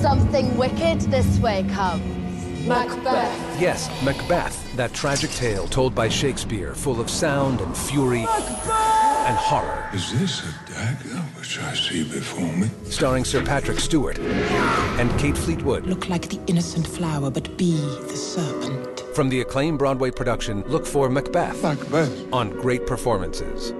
Something wicked this way comes. Macbeth. Yes, Macbeth, that tragic tale told by Shakespeare, full of sound and fury and horror. Is this a dagger which I see before me? Starring Sir Patrick Stewart and Kate Fleetwood. Look like the innocent flower, but be the serpent. From the acclaimed Broadway production, look for Macbeth Macbeth. on Great Performances.